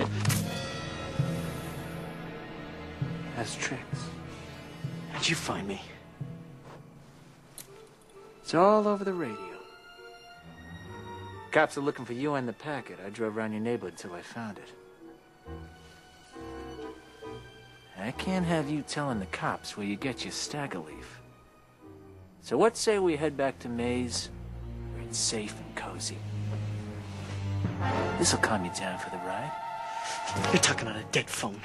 kid. Has tricks. How'd you find me? It's all over the radio. Cops are looking for you and the packet. I drove around your neighborhood until I found it. I can't have you telling the cops where you get your stagger leaf. So what say we head back to Mae's, where it's safe and cozy? This'll calm you down for the ride. You're talking on a dead phone.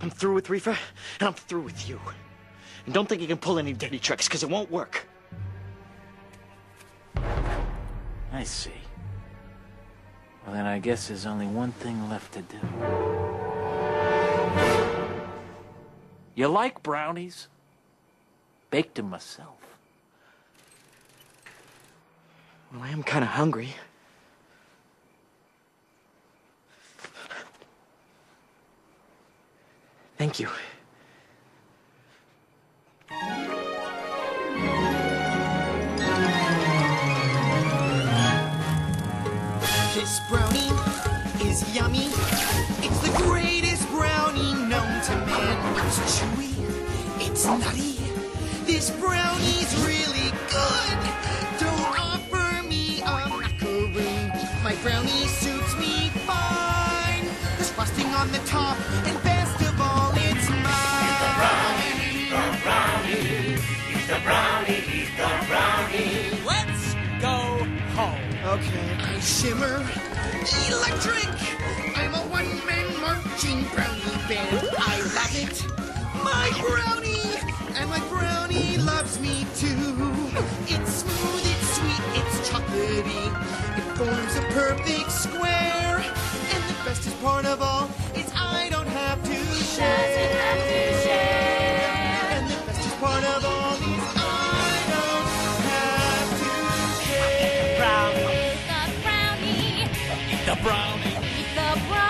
I'm through with Reefer, and I'm through with you. And don't think you can pull any dirty tricks, because it won't work. I see. Well, then I guess there's only one thing left to do. You like brownies? Baked them myself. Well, I am kind of hungry. Thank you. This brownie is yummy. It's the greatest brownie known to man. It's chewy. It's nutty. This brownie's really good. Don't offer me a macaroon. My brownie suits me fine. There's frosting on the top, and Okay. I shimmer. Electric. I'm a one-man marching brownie band. I love it. My brownie. And my brownie loves me too. It's smooth, it's sweet, it's chocolatey. It forms a perfect square. And the bestest part of all The brownie. The brownie.